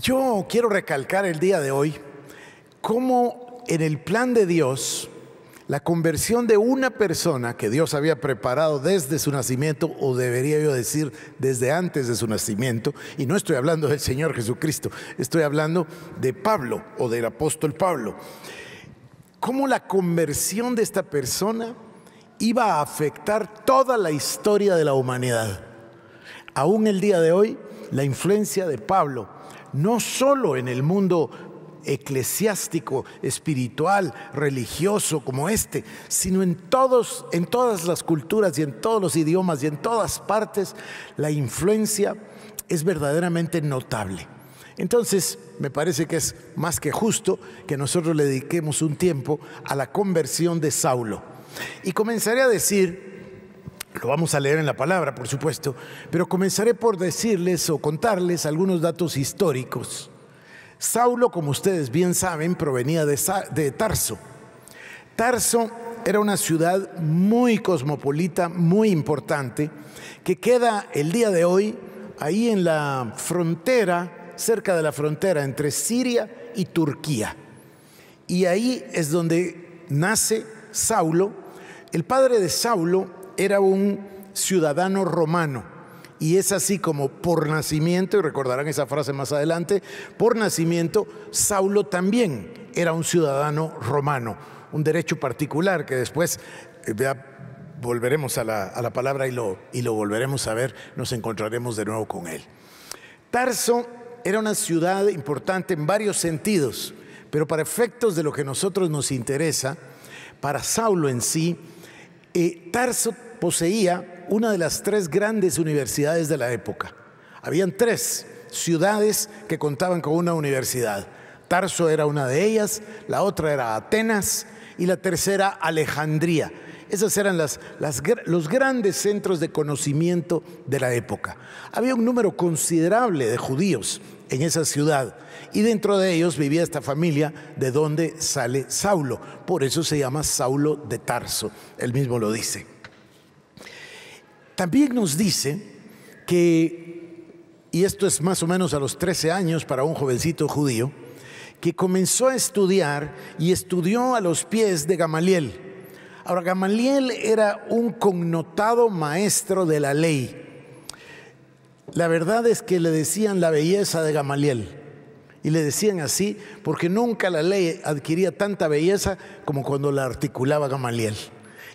Yo quiero recalcar el día de hoy cómo en el plan de Dios la conversión de una persona que Dios había preparado desde su nacimiento, o debería yo decir desde antes de su nacimiento, y no estoy hablando del Señor Jesucristo, estoy hablando de Pablo o del apóstol Pablo, cómo la conversión de esta persona iba a afectar toda la historia de la humanidad. Aún el día de hoy, la influencia de Pablo no solo en el mundo eclesiástico, espiritual, religioso como este, sino en todos en todas las culturas y en todos los idiomas y en todas partes la influencia es verdaderamente notable. Entonces, me parece que es más que justo que nosotros le dediquemos un tiempo a la conversión de Saulo. Y comenzaré a decir lo vamos a leer en la palabra, por supuesto, pero comenzaré por decirles o contarles algunos datos históricos. Saulo, como ustedes bien saben, provenía de, Tarso. Tarso era una ciudad muy cosmopolita, muy importante, que queda el día de hoy ahí en la frontera, cerca de la frontera entre Siria y Turquía. Y ahí es donde nace Saulo. El padre de Saulo era un ciudadano romano. Y es así como por nacimiento, y recordarán esa frase más adelante, por nacimiento Saulo también era un ciudadano romano, un derecho particular que después eh, volveremos a la, palabra y lo, y lo volveremos a ver, nos encontraremos de nuevo con él. Tarso era una ciudad importante en varios sentidos, pero para efectos de lo que a nosotros nos interesa, para Saulo en sí, eh, Tarso poseía una de las tres grandes universidades de la época. Habían tres ciudades que contaban con una universidad. Tarso era una de ellas, la otra era Atenas y la tercera Alejandría. Esos eran los grandes centros de conocimiento de la época. Había un número considerable de judíos en esa ciudad y dentro de ellos vivía esta familia de donde sale Saulo. Por eso se llama Saulo de Tarso, él mismo lo dice. También nos dice que, y esto es más o menos a los 13 años para un jovencito judío, que comenzó a estudiar y estudió a los pies de Gamaliel. Ahora, Gamaliel era un connotado maestro de la ley. La verdad es que le decían la belleza de Gamaliel. Y le decían así porque nunca la ley adquiría tanta belleza como cuando la articulaba Gamaliel.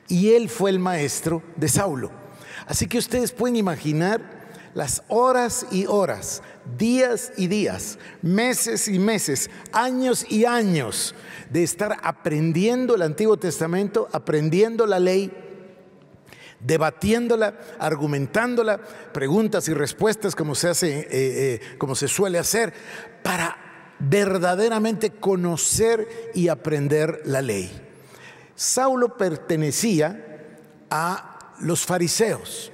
Y él fue el maestro de Saulo. Así que ustedes pueden imaginar las horas y horas, días y días, meses y meses, años y años de estar aprendiendo el Antiguo Testamento, aprendiendo la ley, debatiéndola, argumentándola, preguntas y respuestas como se hace, eh, eh, como se suele hacer, para verdaderamente conocer y aprender la ley. Saulo pertenecía a los fariseos.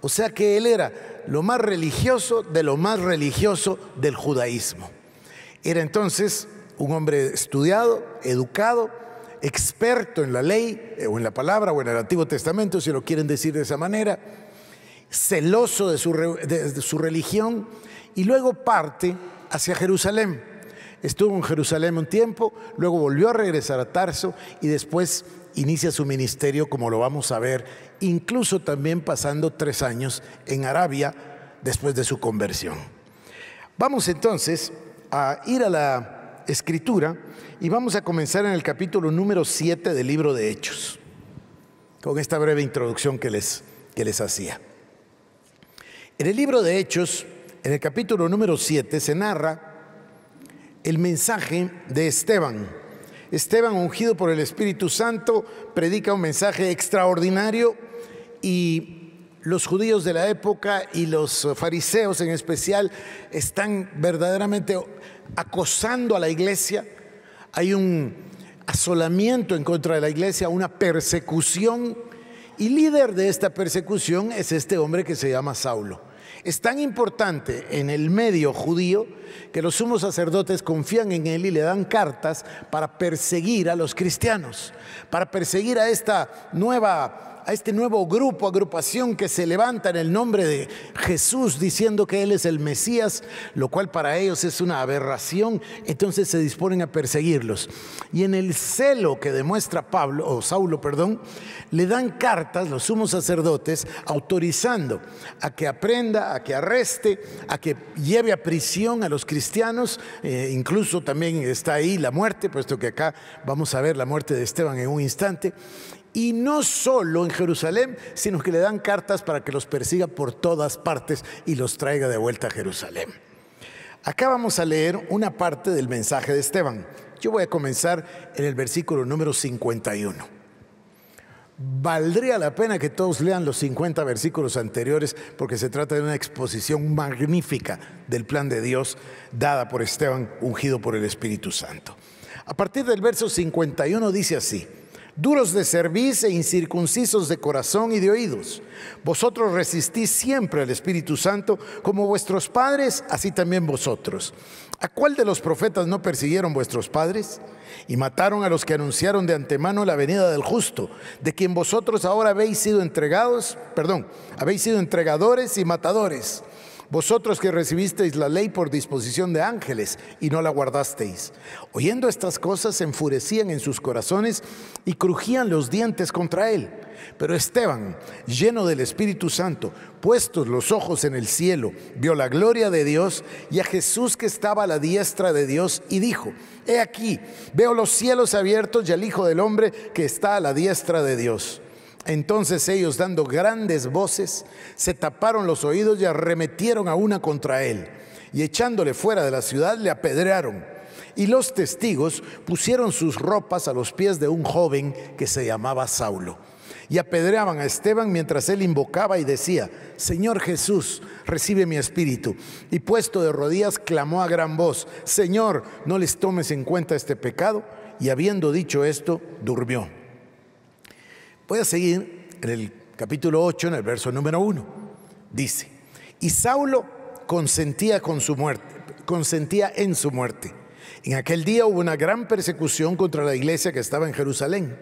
O sea que él era lo más religioso de lo más religioso del judaísmo. Era entonces un hombre estudiado, educado, experto en la ley eh, o en la palabra o en el Antiguo Testamento, si lo quieren decir de esa manera, celoso de su, de su religión y luego parte hacia Jerusalén. Estuvo en Jerusalén un tiempo, luego volvió a regresar a Tarso y después inicia su ministerio, como lo vamos a ver, incluso también pasando tres años en Arabia después de su conversión. Vamos entonces a ir a la escritura y vamos a comenzar en el capítulo número 7 del libro de Hechos, con esta breve introducción que les, que les hacía. En el libro de Hechos, en el capítulo número 7, se narra el mensaje de Esteban Esteban, ungido por el Espíritu Santo, predica un mensaje extraordinario y los judíos de la época y los fariseos en especial están verdaderamente acosando a la iglesia. Hay un asolamiento en contra de la iglesia, una persecución y líder de esta persecución es este hombre que se llama Saulo. Es tan importante en el medio judío que los sumos sacerdotes confían en él y le dan cartas para perseguir a los cristianos, para perseguir a esta nueva a este nuevo grupo, agrupación que se levanta en el nombre de Jesús diciendo que Él es el Mesías, lo cual para ellos es una aberración, entonces se disponen a perseguirlos. Y en el celo que demuestra Pablo, o Saulo, perdón, le dan cartas los sumos sacerdotes autorizando a que aprenda, a que arreste, a que lleve a prisión a los cristianos, eh, incluso también está ahí la muerte, puesto que acá vamos a ver la muerte de Esteban en un instante. Y no solo en Jerusalén, sino que le dan cartas para que los persiga por todas partes y los traiga de vuelta a Jerusalén. Acá vamos a leer una parte del mensaje de Esteban. Yo voy a comenzar en el versículo número 51. Valdría la pena que todos lean los 50 versículos anteriores porque se trata de una exposición magnífica del plan de Dios dada por Esteban, ungido por el Espíritu Santo. A partir del verso 51 dice así, duros de cerviz e incircuncisos de corazón y de oídos. Vosotros resistís siempre al Espíritu Santo, como vuestros padres, así también vosotros. ¿A cuál de los profetas no persiguieron vuestros padres? Y mataron a los que anunciaron de antemano la venida del justo, de quien vosotros ahora habéis sido entregados, perdón, habéis sido entregadores y matadores. Vosotros que recibisteis la ley por disposición de ángeles y no la guardasteis. Oyendo estas cosas se enfurecían en sus corazones y crujían los dientes contra él. Pero Esteban, lleno del Espíritu Santo, puestos los ojos en el cielo, vio la gloria de Dios y a Jesús que estaba a la diestra de Dios y dijo, He aquí, veo los cielos abiertos y al Hijo del Hombre que está a la diestra de Dios. Entonces ellos, dando grandes voces, se taparon los oídos y arremetieron a una contra él. Y echándole fuera de la ciudad, le apedrearon. Y los testigos pusieron sus ropas a los pies de un joven que se llamaba Saulo. Y apedreaban a Esteban mientras él invocaba y decía, Señor Jesús, recibe mi espíritu. Y puesto de rodillas, clamó a gran voz, Señor, no les tomes en cuenta este pecado. Y habiendo dicho esto, durmió. Voy a seguir en el capítulo 8, en el verso número 1. Dice, y Saulo consentía con su muerte, consentía en su muerte. En aquel día hubo una gran persecución contra la iglesia que estaba en Jerusalén.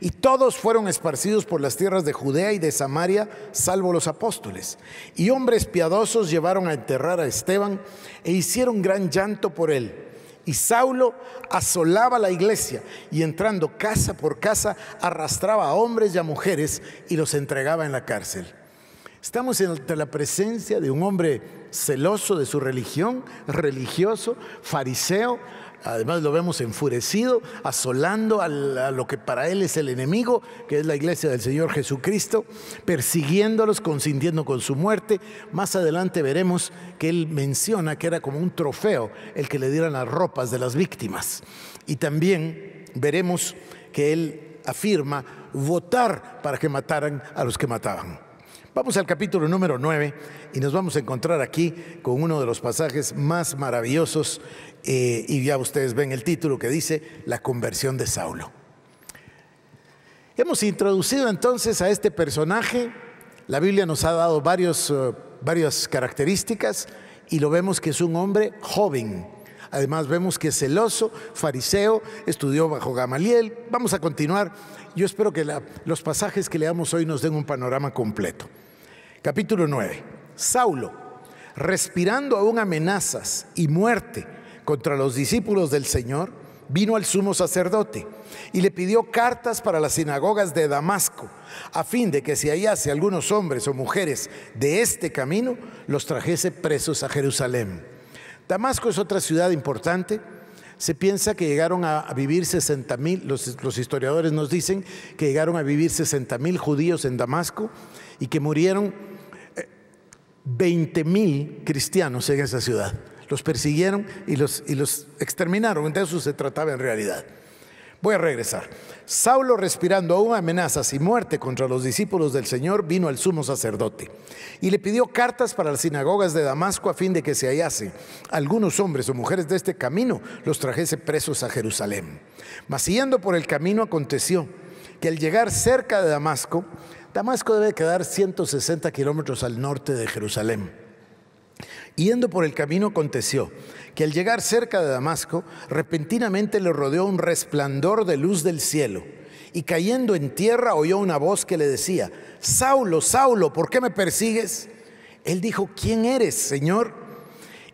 Y todos fueron esparcidos por las tierras de Judea y de Samaria, salvo los apóstoles. Y hombres piadosos llevaron a enterrar a Esteban e hicieron gran llanto por él. Y Saulo asolaba la iglesia y entrando casa por casa arrastraba a hombres y a mujeres y los entregaba en la cárcel. Estamos ante la presencia de un hombre celoso de su religión, religioso, fariseo, Además lo vemos enfurecido, asolando a, lo que para él es el enemigo, que es la iglesia del Señor Jesucristo, persiguiéndolos, consintiendo con su muerte. Más adelante veremos que él menciona que era como un trofeo el que le dieran las ropas de las víctimas. Y también veremos que él afirma votar para que mataran a los que mataban. Vamos al capítulo número 9 y nos vamos a encontrar aquí con uno de los pasajes más maravillosos eh, y ya ustedes ven el título que dice La conversión de Saulo. Hemos introducido entonces a este personaje, la Biblia nos ha dado varios, eh, varias características y lo vemos que es un hombre joven. Además vemos que es celoso, fariseo, estudió bajo Gamaliel. Vamos a continuar. Yo espero que los pasajes que leamos hoy nos den un panorama completo. Capítulo 9. Saulo, respirando aún amenazas y muerte contra los discípulos del Señor, vino al sumo sacerdote y le pidió cartas para las sinagogas de Damasco, a fin de que si hallase algunos hombres o mujeres de este camino, los trajese presos a Jerusalén. Damasco es otra ciudad importante. Se piensa que llegaron a, vivir 60 mil, los, historiadores nos dicen que llegaron a vivir 60 mil judíos en Damasco y que murieron 20 mil cristianos en esa ciudad. Los persiguieron y los, y los exterminaron. De eso se trataba en realidad. Voy a regresar. Saulo, respirando aún amenazas y muerte contra los discípulos del Señor, vino al sumo sacerdote y le pidió cartas para las sinagogas de Damasco a fin de que se hallase algunos hombres o mujeres de este camino los trajese presos a Jerusalén. Mas siguiendo por el camino aconteció que al llegar cerca de Damasco, Damasco debe quedar 160 kilómetros al norte de Jerusalén. Yendo por el camino aconteció que al llegar cerca de Damasco, repentinamente le rodeó un resplandor de luz del cielo y cayendo en tierra oyó una voz que le decía, Saulo, Saulo, ¿por qué me persigues? Él dijo, ¿quién eres, Señor?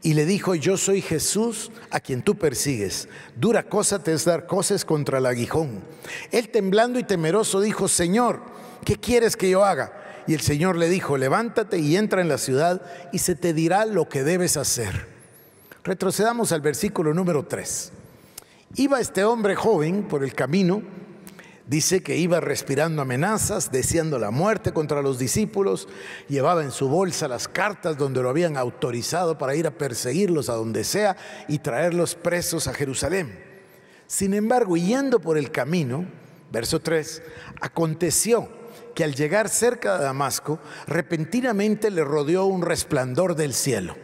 Y le dijo, yo soy Jesús a quien tú persigues. Dura cosa te es dar cosas contra el aguijón. Él temblando y temeroso dijo, Señor, ¿qué quieres que yo haga? Y el Señor le dijo, levántate y entra en la ciudad y se te dirá lo que debes hacer. Retrocedamos al versículo número 3. Iba este hombre joven por el camino, dice que iba respirando amenazas, deseando la muerte contra los discípulos, llevaba en su bolsa las cartas donde lo habían autorizado para ir a perseguirlos a donde sea y traerlos presos a Jerusalén. Sin embargo, yendo por el camino, verso 3, aconteció que al llegar cerca de Damasco, repentinamente le rodeó un resplandor del cielo.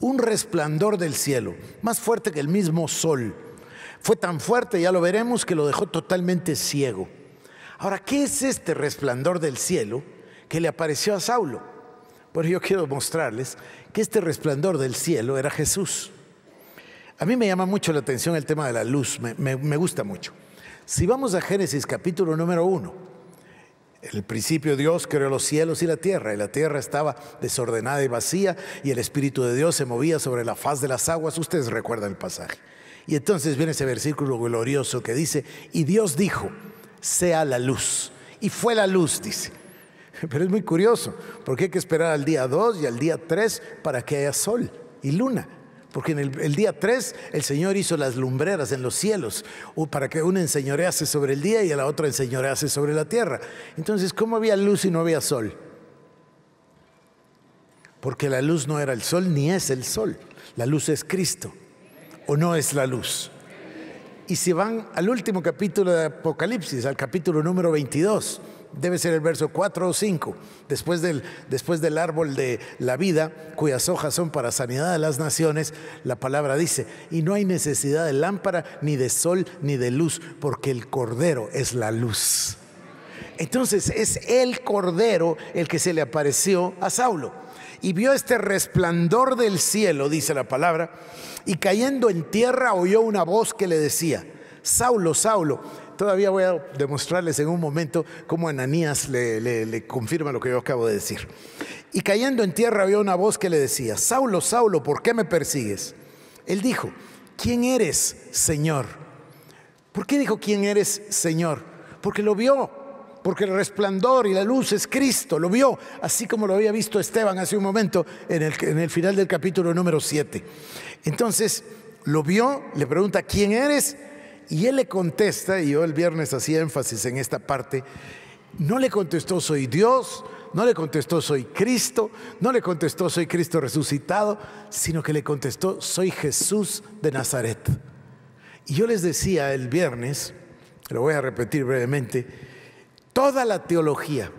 Un resplandor del cielo, más fuerte que el mismo sol. Fue tan fuerte, ya lo veremos, que lo dejó totalmente ciego. Ahora, ¿qué es este resplandor del cielo que le apareció a Saulo? Pues yo quiero mostrarles que este resplandor del cielo era Jesús. A mí me llama mucho la atención el tema de la luz, me, me gusta mucho. Si vamos a Génesis capítulo número uno, en el principio Dios creó los cielos y la tierra, y la tierra estaba desordenada y vacía, y el Espíritu de Dios se movía sobre la faz de las aguas. Ustedes recuerdan el pasaje. Y entonces viene ese versículo glorioso que dice, y Dios dijo, sea la luz. Y fue la luz, dice. Pero es muy curioso, porque hay que esperar al día 2 y al día 3 para que haya sol y luna. Porque en el, día 3 el Señor hizo las lumbreras en los cielos para que una enseñorease sobre el día y a la otra enseñorease sobre la tierra. Entonces, ¿cómo había luz y no había sol? Porque la luz no era el sol ni es el sol. La luz es Cristo. ¿O no es la luz? Y si van al último capítulo de Apocalipsis, al capítulo número 22, debe ser el verso 4 o 5, después del, después del árbol de la vida, cuyas hojas son para sanidad de las naciones, la palabra dice, y no hay necesidad de lámpara, ni de sol, ni de luz, porque el Cordero es la luz. Entonces es el Cordero el que se le apareció a Saulo. Y vio este resplandor del cielo, dice la palabra, y cayendo en tierra oyó una voz que le decía, Saulo, Saulo, Todavía voy a demostrarles en un momento cómo Ananías le, confirma lo que yo acabo de decir. Y cayendo en tierra había una voz que le decía, Saulo, Saulo, ¿por qué me persigues? Él dijo, ¿quién eres, Señor? ¿Por qué dijo, ¿quién eres, Señor? Porque lo vio, porque el resplandor y la luz es Cristo, lo vio, así como lo había visto Esteban hace un momento en el, en el final del capítulo número 7. Entonces, lo vio, le pregunta, ¿quién eres? Y él le contesta, y yo el viernes hacía énfasis en esta parte, no le contestó soy Dios, no le contestó soy Cristo, no le contestó soy Cristo resucitado, sino que le contestó soy Jesús de Nazaret. Y yo les decía el viernes, lo voy a repetir brevemente, toda la teología,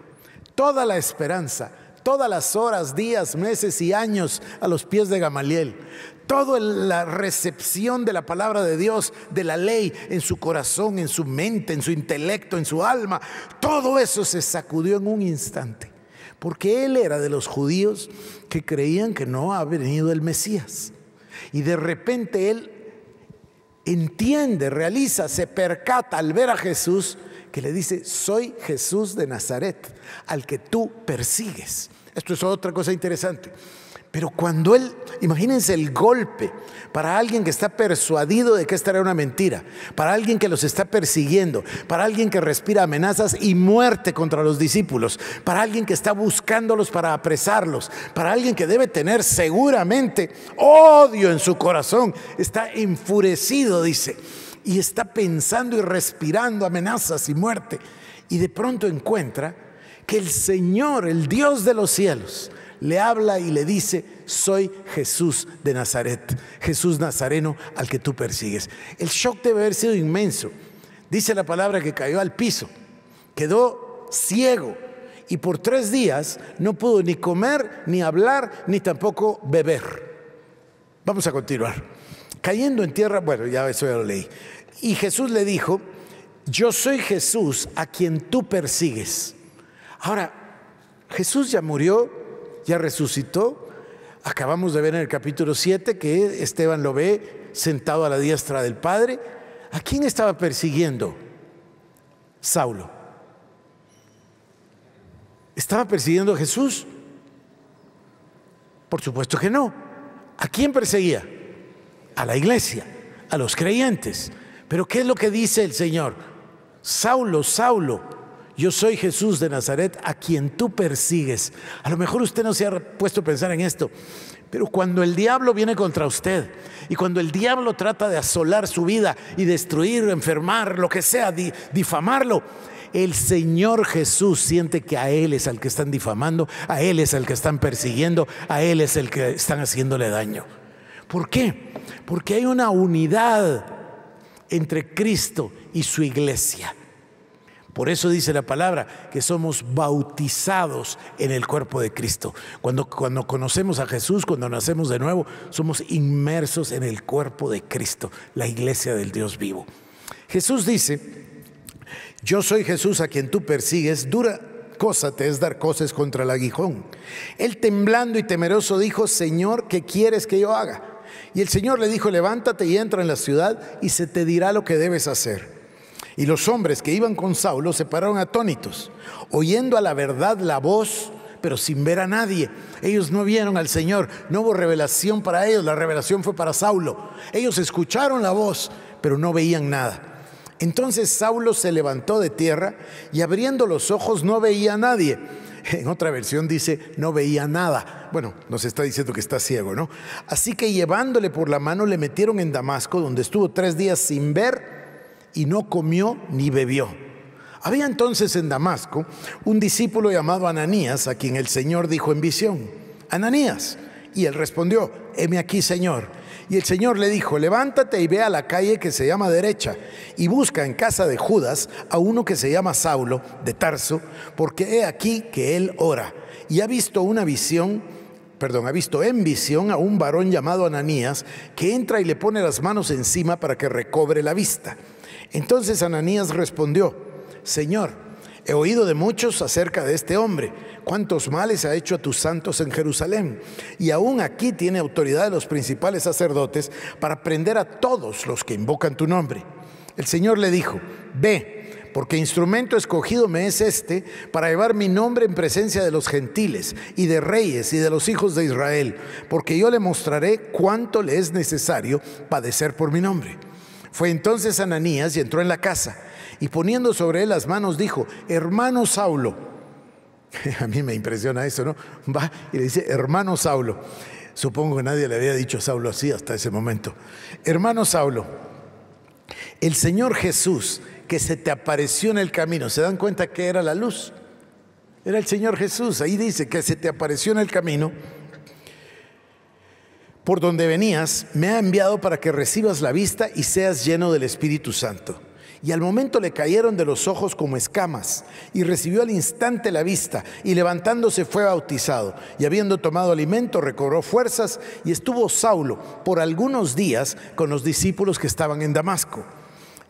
toda la esperanza, todas las horas, días, meses y años a los pies de Gamaliel, toda la recepción de la palabra de Dios, de la ley, en su corazón, en su mente, en su intelecto, en su alma, todo eso se sacudió en un instante. Porque él era de los judíos que creían que no ha venido el Mesías. Y de repente él entiende, realiza, se percata al ver a Jesús que le dice, soy Jesús de Nazaret, al que tú persigues. Esto es otra cosa interesante. Pero cuando él, imagínense el golpe para alguien que está persuadido de que esta era una mentira, para alguien que los está persiguiendo, para alguien que respira amenazas y muerte contra los discípulos, para alguien que está buscándolos para apresarlos, para alguien que debe tener seguramente odio en su corazón, está enfurecido, dice, y está pensando y respirando amenazas y muerte, y de pronto encuentra que el Señor, el Dios de los cielos, le habla y le dice, soy Jesús de Nazaret, Jesús Nazareno al que tú persigues. El shock debe haber sido inmenso. Dice la palabra que cayó al piso, quedó ciego y por tres días no pudo ni comer, ni hablar, ni tampoco beber. Vamos a continuar. Cayendo en tierra, bueno, ya eso ya lo leí. Y Jesús le dijo, yo soy Jesús a quien tú persigues. Ahora, Jesús ya murió, ya resucitó. Acabamos de ver en el capítulo 7 que Esteban lo ve sentado a la diestra del Padre. ¿A quién estaba persiguiendo? Saulo. ¿Estaba persiguiendo a Jesús? Por supuesto que no. ¿A quién perseguía? A la iglesia, a los creyentes. Pero ¿qué es lo que dice el Señor? Saulo, Saulo, yo soy Jesús de Nazaret a quien tú persigues. A lo mejor usted no se ha puesto a pensar en esto, pero cuando el diablo viene contra usted y cuando el diablo trata de asolar su vida y destruir, enfermar, lo que sea, difamarlo, el Señor Jesús siente que a Él es al que están difamando, a Él es al que están persiguiendo, a Él es el que están haciéndole daño. ¿Por qué? Porque hay una unidad entre Cristo y su iglesia. Por eso dice la palabra que somos bautizados en el cuerpo de Cristo. Cuando, cuando conocemos a Jesús, cuando nacemos de nuevo, somos inmersos en el cuerpo de Cristo, la iglesia del Dios vivo. Jesús dice, yo soy Jesús a quien tú persigues, dura cosa te es dar cosas contra el aguijón. Él temblando y temeroso dijo, Señor, ¿qué quieres que yo haga? Y el Señor le dijo, levántate y entra en la ciudad y se te dirá lo que debes hacer. Y los hombres que iban con Saulo se pararon atónitos, oyendo a la verdad la voz, pero sin ver a nadie. Ellos no vieron al Señor, no hubo revelación para ellos, la revelación fue para Saulo. Ellos escucharon la voz, pero no veían nada. Entonces Saulo se levantó de tierra y abriendo los ojos no veía a nadie. En otra versión dice, no veía nada. Bueno, nos está diciendo que está ciego, ¿no? Así que llevándole por la mano le metieron en Damasco, donde estuvo tres días sin ver y no comió ni bebió. Había entonces en Damasco un discípulo llamado Ananías, a quien el Señor dijo en visión, Ananías. Y él respondió, heme aquí, Señor. Y el Señor le dijo, levántate y ve a la calle que se llama derecha y busca en casa de Judas a uno que se llama Saulo de Tarso, porque he aquí que él ora. Y ha visto una visión perdón, ha visto en visión a un varón llamado Ananías que entra y le pone las manos encima para que recobre la vista. Entonces Ananías respondió, Señor, he oído de muchos acerca de este hombre, cuántos males ha hecho a tus santos en Jerusalén, y aún aquí tiene autoridad de los principales sacerdotes para prender a todos los que invocan tu nombre. El Señor le dijo, ve, porque instrumento escogido me es este para llevar mi nombre en presencia de los gentiles y de reyes y de los hijos de Israel, porque yo le mostraré cuánto le es necesario padecer por mi nombre. Fue entonces Ananías y entró en la casa y poniendo sobre él las manos dijo, hermano Saulo, a mí me impresiona eso, ¿no? Va y le dice, hermano Saulo, supongo que nadie le había dicho Saulo así hasta ese momento, hermano Saulo, el Señor Jesús que se te apareció en el camino, ¿se dan cuenta que era la luz? Era el Señor Jesús, ahí dice que se te apareció en el camino por donde venías, me ha enviado para que recibas la vista y seas lleno del Espíritu Santo. Y al momento le cayeron de los ojos como escamas, y recibió al instante la vista, y levantándose fue bautizado, y habiendo tomado alimento recobró fuerzas, y estuvo Saulo por algunos días con los discípulos que estaban en Damasco.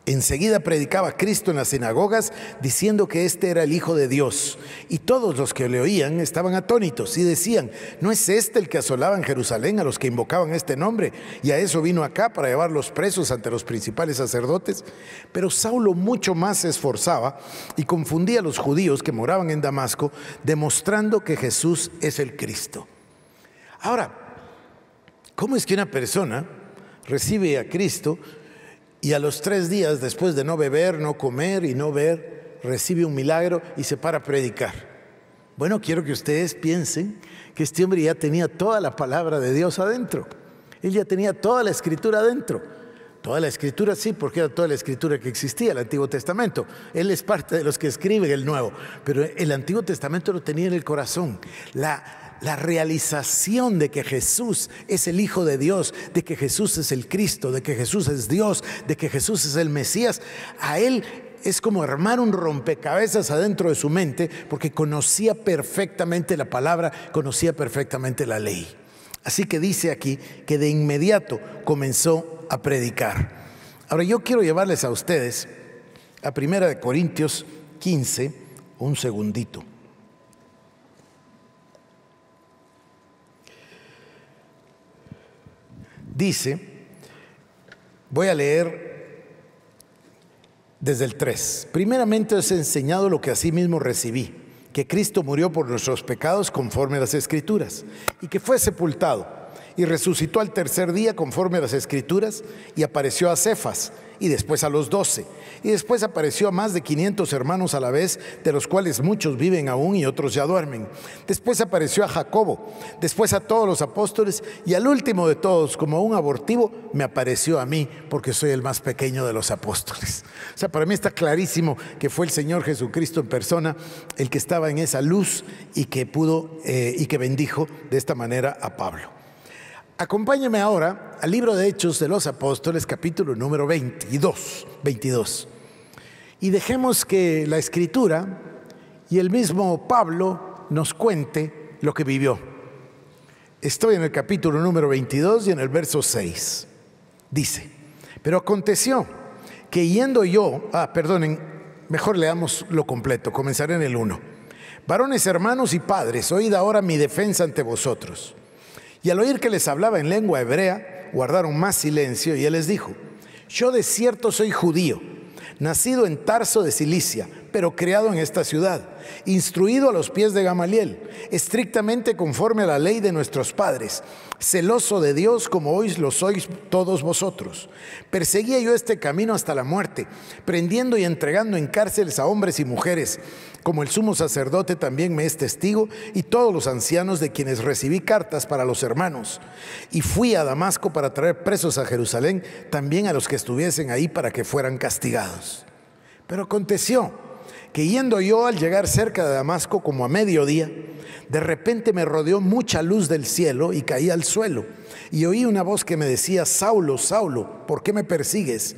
Enseguida predicaba Cristo en las sinagogas diciendo que este era el Hijo de Dios. Y todos los que le oían estaban atónitos y decían, ¿no es este el que asolaba en Jerusalén a los que invocaban este nombre? Y a eso vino acá para llevar los presos ante los principales sacerdotes. Pero Saulo mucho más se esforzaba y confundía a los judíos que moraban en Damasco, demostrando que Jesús es el Cristo. Ahora, ¿cómo es que una persona recibe a Cristo? Y a los tres días, después de no beber, no comer y no ver, recibe un milagro y se para a predicar. Bueno, quiero que ustedes piensen que este hombre ya tenía toda la palabra de Dios adentro. Él ya tenía toda la escritura adentro. Toda la escritura sí, porque era toda la escritura que existía, el Antiguo Testamento. Él es parte de los que escriben el Nuevo, pero el Antiguo Testamento lo tenía en el corazón. La, la realización de que Jesús es el Hijo de Dios, de que Jesús es el Cristo, de que Jesús es Dios, de que Jesús es el Mesías, a él es como armar un rompecabezas adentro de su mente porque conocía perfectamente la palabra, conocía perfectamente la ley. Así que dice aquí que de inmediato comenzó a predicar. Ahora yo quiero llevarles a ustedes a Primera de Corintios 15, un segundito. Dice, voy a leer desde el 3. Primeramente os he enseñado lo que asimismo recibí, que Cristo murió por nuestros pecados conforme a las Escrituras, y que fue sepultado, y resucitó al tercer día conforme a las Escrituras, y apareció a Cefas, y después a los doce. Y después apareció a más de 500 hermanos a la vez, de los cuales muchos viven aún y otros ya duermen. Después apareció a Jacobo, después a todos los apóstoles y al último de todos, como un abortivo, me apareció a mí, porque soy el más pequeño de los apóstoles. O sea, para mí está clarísimo que fue el Señor Jesucristo en persona el que estaba en esa luz y que pudo eh, y que bendijo de esta manera a Pablo. Acompáñeme ahora al libro de Hechos de los Apóstoles, capítulo número 22, 22. Y dejemos que la escritura y el mismo Pablo nos cuente lo que vivió. Estoy en el capítulo número 22 y en el verso 6. Dice, pero aconteció que yendo yo, ah, perdonen, mejor leamos lo completo, comenzaré en el 1. Varones hermanos y padres, oíd ahora mi defensa ante vosotros. Y al oír que les hablaba en lengua hebrea, guardaron más silencio y él les dijo, yo de cierto soy judío, nacido en Tarso de Cilicia, pero criado en esta ciudad, instruido a los pies de Gamaliel, estrictamente conforme a la ley de nuestros padres, celoso de Dios como hoy lo sois todos vosotros. Perseguía yo este camino hasta la muerte, prendiendo y entregando en cárceles a hombres y mujeres como el sumo sacerdote también me es testigo y todos los ancianos de quienes recibí cartas para los hermanos. Y fui a Damasco para traer presos a Jerusalén, también a los que estuviesen ahí para que fueran castigados. Pero aconteció que yendo yo al llegar cerca de Damasco como a mediodía, de repente me rodeó mucha luz del cielo y caí al suelo. Y oí una voz que me decía, Saulo, Saulo, ¿por qué me persigues?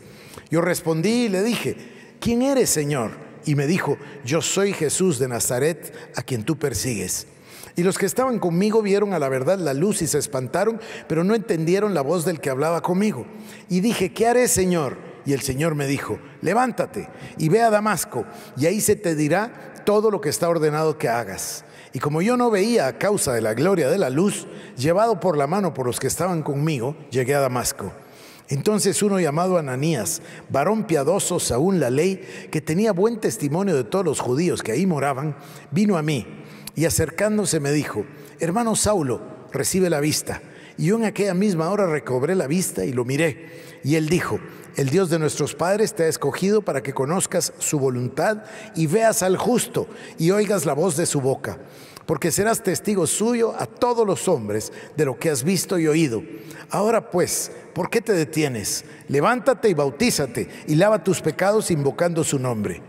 Yo respondí y le dije, ¿quién eres, Señor? y me dijo, yo soy Jesús de Nazaret a quien tú persigues. Y los que estaban conmigo vieron a la verdad la luz y se espantaron, pero no entendieron la voz del que hablaba conmigo. Y dije, ¿qué haré, Señor? Y el Señor me dijo, levántate y ve a Damasco, y ahí se te dirá todo lo que está ordenado que hagas. Y como yo no veía a causa de la gloria de la luz, llevado por la mano por los que estaban conmigo, llegué a Damasco. Entonces uno llamado Ananías, varón piadoso según la ley, que tenía buen testimonio de todos los judíos que ahí moraban, vino a mí y acercándose me dijo, hermano Saulo, recibe la vista. Y yo en aquella misma hora recobré la vista y lo miré. Y él dijo, el Dios de nuestros padres te ha escogido para que conozcas su voluntad y veas al justo y oigas la voz de su boca porque serás testigo suyo a todos los hombres de lo que has visto y oído. Ahora pues, ¿por qué te detienes? Levántate y bautízate y lava tus pecados invocando su nombre.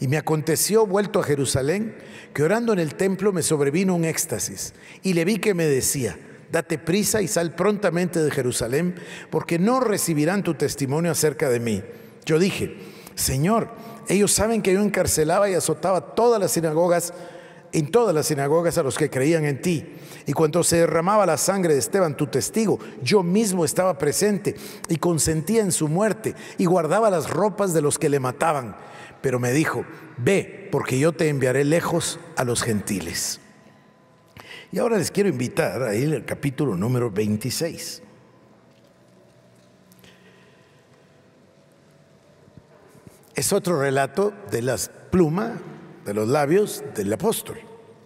Y me aconteció, vuelto a Jerusalén, que orando en el templo me sobrevino un éxtasis, y le vi que me decía, date prisa y sal prontamente de Jerusalén, porque no recibirán tu testimonio acerca de mí. Yo dije, Señor, ellos saben que yo encarcelaba y azotaba todas las sinagogas en todas las sinagogas a los que creían en ti. Y cuando se derramaba la sangre de Esteban, tu testigo, yo mismo estaba presente y consentía en su muerte y guardaba las ropas de los que le mataban. Pero me dijo, ve, porque yo te enviaré lejos a los gentiles. Y ahora les quiero invitar a ir al capítulo número 26. Es otro relato de las plumas de los labios del apóstol.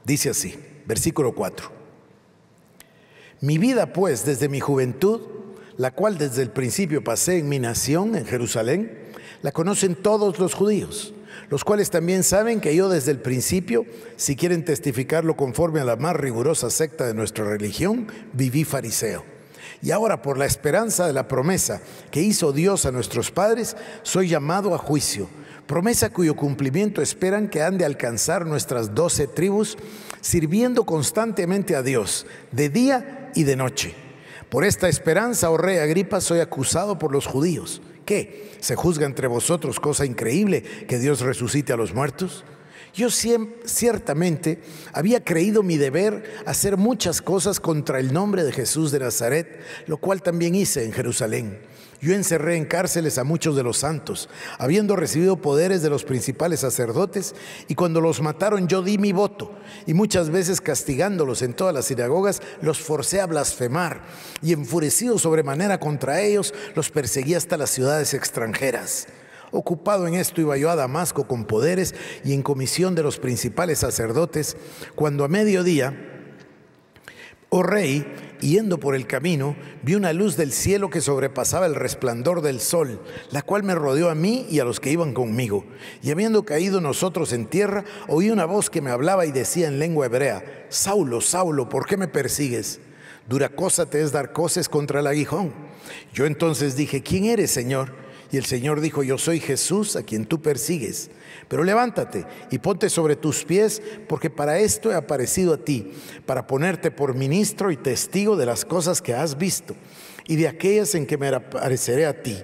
Dice así, versículo 4. Mi vida pues desde mi juventud, la cual desde el principio pasé en mi nación, en Jerusalén, la conocen todos los judíos, los cuales también saben que yo desde el principio, si quieren testificarlo conforme a la más rigurosa secta de nuestra religión, viví fariseo. Y ahora por la esperanza de la promesa que hizo Dios a nuestros padres, soy llamado a juicio promesa cuyo cumplimiento esperan que han de alcanzar nuestras doce tribus, sirviendo constantemente a Dios, de día y de noche. Por esta esperanza, oh rey Agripa, soy acusado por los judíos. ¿Qué? ¿Se juzga entre vosotros cosa increíble que Dios resucite a los muertos? Yo ciertamente había creído mi deber hacer muchas cosas contra el nombre de Jesús de Nazaret, lo cual también hice en Jerusalén. Yo encerré en cárceles a muchos de los santos, habiendo recibido poderes de los principales sacerdotes, y cuando los mataron yo di mi voto, y muchas veces castigándolos en todas las sinagogas, los forcé a blasfemar, y enfurecido sobremanera contra ellos, los perseguí hasta las ciudades extranjeras. Ocupado en esto iba yo a Damasco con poderes y en comisión de los principales sacerdotes, cuando a mediodía, oh rey, yendo por el camino, vi una luz del cielo que sobrepasaba el resplandor del sol, la cual me rodeó a mí y a los que iban conmigo. Y habiendo caído nosotros en tierra, oí una voz que me hablaba y decía en lengua hebrea, Saulo, Saulo, ¿por qué me persigues? Dura cosa te es dar cosas contra el aguijón. Yo entonces dije, ¿quién eres, Señor? Y el Señor dijo, yo soy Jesús a quien tú persigues. Pero levántate y ponte sobre tus pies, porque para esto he aparecido a ti, para ponerte por ministro y testigo de las cosas que has visto y de aquellas en que me apareceré a ti,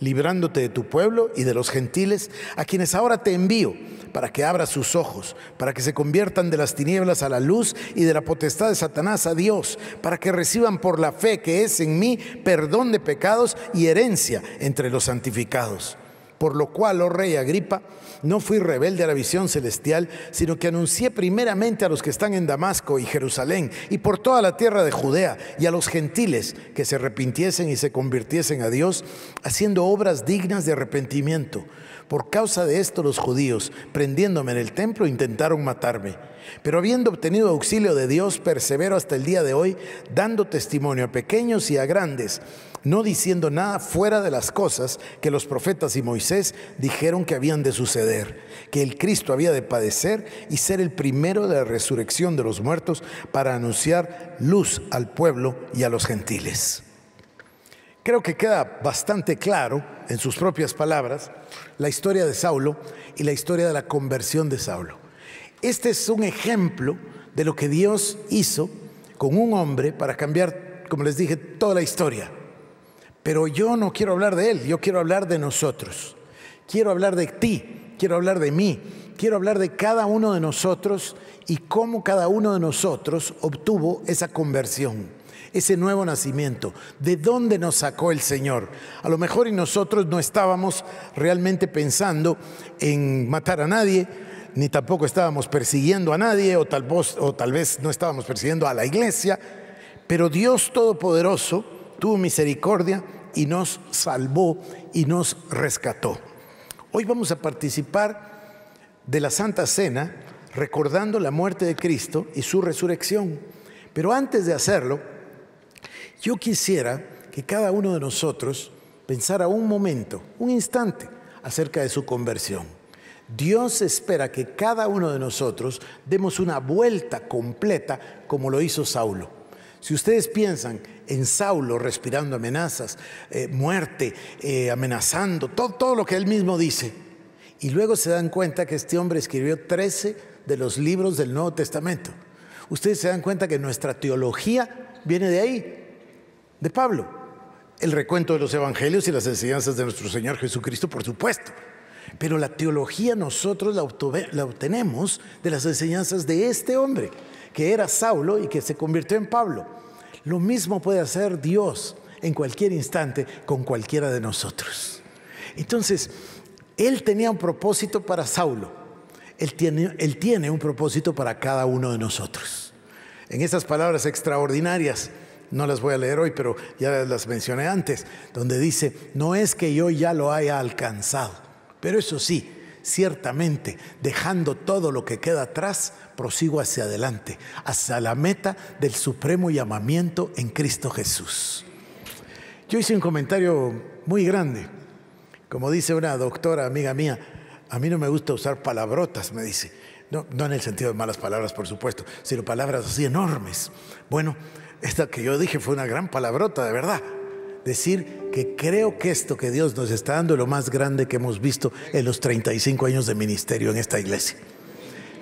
librándote de tu pueblo y de los gentiles, a quienes ahora te envío para que abra sus ojos, para que se conviertan de las tinieblas a la luz y de la potestad de Satanás a Dios, para que reciban por la fe que es en mí perdón de pecados y herencia entre los santificados. Por lo cual, oh rey Agripa, no fui rebelde a la visión celestial, sino que anuncié primeramente a los que están en Damasco y Jerusalén y por toda la tierra de Judea y a los gentiles que se arrepintiesen y se convirtiesen a Dios, haciendo obras dignas de arrepentimiento. Por causa de esto los judíos, prendiéndome en el templo, intentaron matarme. Pero habiendo obtenido auxilio de Dios, persevero hasta el día de hoy, dando testimonio a pequeños y a grandes, no diciendo nada fuera de las cosas que los profetas y Moisés dijeron que habían de suceder, que el Cristo había de padecer y ser el primero de la resurrección de los muertos para anunciar luz al pueblo y a los gentiles. Creo que queda bastante claro, en sus propias palabras, la historia de Saulo y la historia de la conversión de Saulo. Este es un ejemplo de lo que Dios hizo con un hombre para cambiar, como les dije, toda la historia. Pero yo no quiero hablar de él, yo quiero hablar de nosotros. Quiero hablar de ti, quiero hablar de mí, quiero hablar de cada uno de nosotros y cómo cada uno de nosotros obtuvo esa conversión ese nuevo nacimiento. ¿De dónde nos sacó el Señor? A lo mejor y nosotros no estábamos realmente pensando en matar a nadie, ni tampoco estábamos persiguiendo a nadie, o tal, vez, o tal vez no estábamos persiguiendo a la iglesia, pero Dios Todopoderoso tuvo misericordia y nos salvó y nos rescató. Hoy vamos a participar de la Santa Cena recordando la muerte de Cristo y su resurrección. Pero antes de hacerlo, yo quisiera que cada uno de nosotros pensara un momento, un instante, acerca de su conversión. Dios espera que cada uno de nosotros demos una vuelta completa como lo hizo Saulo. Si ustedes piensan en Saulo respirando amenazas, eh, muerte, eh, amenazando, todo, todo lo que él mismo dice, y luego se dan cuenta que este hombre escribió 13 de los libros del Nuevo Testamento, ustedes se dan cuenta que nuestra teología viene de ahí, de Pablo. El recuento de los evangelios y las enseñanzas de nuestro Señor Jesucristo, por supuesto. Pero la teología nosotros la, obtenemos de las enseñanzas de este hombre, que era Saulo y que se convirtió en Pablo. Lo mismo puede hacer Dios en cualquier instante con cualquiera de nosotros. Entonces, Él tenía un propósito para Saulo. Él tiene, un propósito para cada uno de nosotros. En esas palabras extraordinarias, no las voy a leer hoy, pero ya las mencioné antes, donde dice, no es que yo ya lo haya alcanzado, pero eso sí, ciertamente, dejando todo lo que queda atrás, prosigo hacia adelante, hacia la meta del supremo llamamiento en Cristo Jesús. Yo hice un comentario muy grande, como dice una doctora amiga mía, a mí no me gusta usar palabrotas, me dice, no, no en el sentido de malas palabras, por supuesto, sino palabras así enormes. Bueno, esta que yo dije fue una gran palabrota, de verdad. Decir que creo que esto que Dios nos está dando es lo más grande que hemos visto en los 35 años de ministerio en esta iglesia.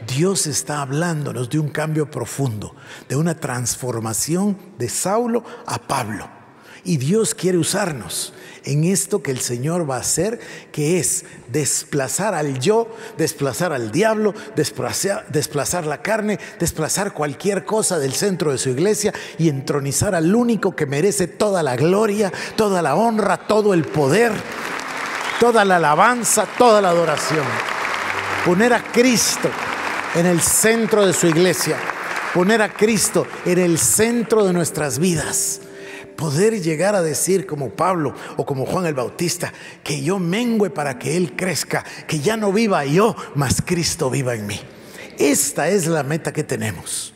Dios está hablándonos de un cambio profundo, de una transformación de Saulo a Pablo. Y Dios quiere usarnos en esto que el Señor va a hacer, que es desplazar al yo, desplazar al diablo, desplazar, desplazar, la carne, desplazar cualquier cosa del centro de su iglesia y entronizar al único que merece toda la gloria, toda la honra, todo el poder, toda la alabanza, toda la adoración. Poner a Cristo en el centro de su iglesia, poner a Cristo en el centro de nuestras vidas poder llegar a decir como Pablo o como Juan el Bautista, que yo mengüe para que Él crezca, que ya no viva yo, mas Cristo viva en mí. Esta es la meta que tenemos.